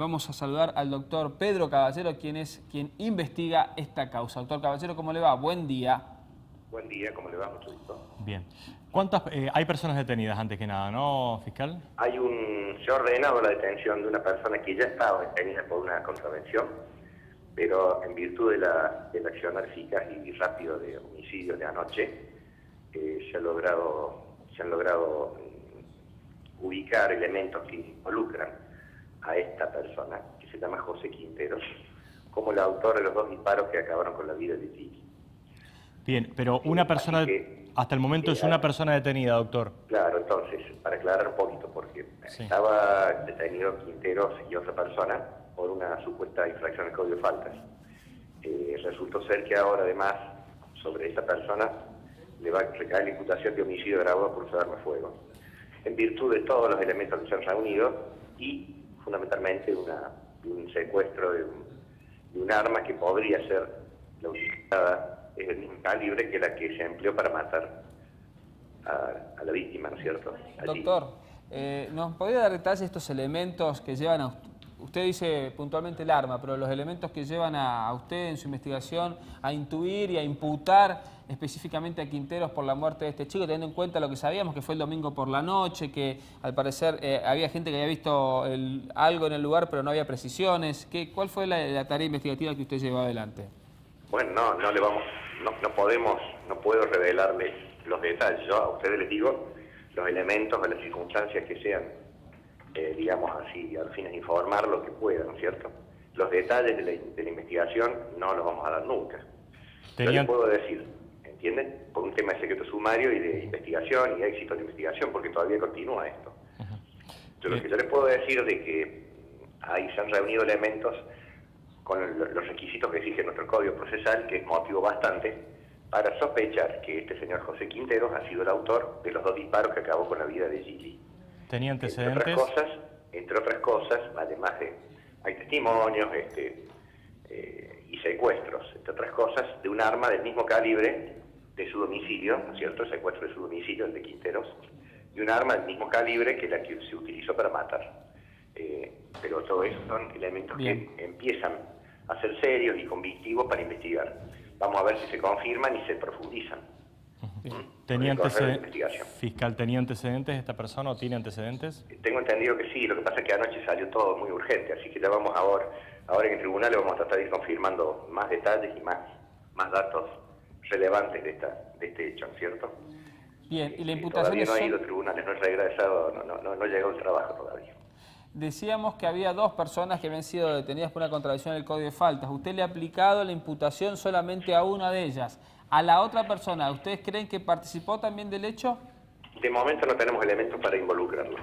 Vamos a saludar al doctor Pedro Caballero, quien es quien investiga esta causa. Doctor Caballero, ¿cómo le va? Buen día. Buen día, ¿cómo le va? Mucho gusto. Bien. ¿Cuántas, eh, hay personas detenidas antes que nada, no, fiscal? Hay un, se ha ordenado la detención de una persona que ya estaba detenida por una contravención, pero en virtud de la, del accionar eficaz y rápido de homicidio de anoche, eh, se, ha logrado, se han logrado mm, ubicar elementos que involucran a esta persona, que se llama José Quinteros, como el autor de los dos disparos que acabaron con la vida de Tiki. Bien, pero una persona, hasta el momento es una persona detenida, doctor. Claro, entonces, para aclarar un poquito, porque estaba detenido Quinteros y otra persona por una supuesta infracción del Código de Faltas. Eh, resultó ser que ahora, además, sobre esta persona le va a recaer la imputación de homicidio grabado por usar arma fuego. En virtud de todos los elementos que se han reunido y fundamentalmente un secuestro de un, arma que podría ser la utilizada, es el mismo calibre que la que se empleó para matar a, la víctima, ¿no es cierto? Doctor, eh, ¿nos podría dar detalles de estos elementos que llevan a usted dice puntualmente el arma, pero los elementos que llevan a, usted en su investigación a intuir y a imputar específicamente a Quinteros por la muerte de este chico, teniendo en cuenta lo que sabíamos, que fue el domingo por la noche, que al parecer eh, había gente que había visto algo en el lugar, pero no había precisiones. ¿Qué, ¿Cuál fue la, tarea investigativa que usted llevó adelante? Bueno, no, no le vamos, no, no podemos, no puedo revelarle los detalles. Yo a ustedes les digo los elementos o las circunstancias que sean eh, digamos así, al fin de informar lo que pueda, ¿no es cierto? Los detalles de la, investigación no los vamos a dar nunca. Yo les puedo decir, ¿entienden? Por un tema de secreto sumario y de investigación y éxito de investigación, porque todavía continúa esto. lo que yo les puedo decir de que ahí se han reunido elementos con los requisitos que exige nuestro código procesal, que es motivo bastante para sospechar que este señor José Quinteros ha sido el autor de los dos disparos que acabó con la vida de Gigi. ¿Tenía antecedentes? Entre otras cosas, entre otras cosas además de, hay testimonios este, eh, y secuestros, entre otras cosas, de un arma del mismo calibre de su domicilio, ¿no es cierto?, el secuestro de su domicilio, el de Quinteros, y un arma del mismo calibre que la que se utilizó para matar. Eh, pero todo eso son elementos que empiezan a ser serios y convictivos para investigar. Vamos a ver si se confirman y se profundizan. ¿Tenía antecedentes? Fiscal, ¿tenía antecedentes esta persona o tiene antecedentes? Tengo entendido que sí, lo que pasa es que anoche salió todo muy urgente, así que ya vamos ahora, ahora en el tribunal le vamos a tratar de ir confirmando más detalles y más, más datos relevantes de, esta, de este hecho, ¿cierto? Bien, y la imputación Todavía no ha ido a tribunales, no he regresado, no, no, no, llegó el trabajo todavía. Decíamos que había dos personas que habían sido detenidas por una contravención del Código de Faltas. Usted le ha aplicado la imputación solamente a una de ellas a la otra persona, ¿ustedes creen que participó también del hecho? De momento no tenemos elementos para involucrarlo.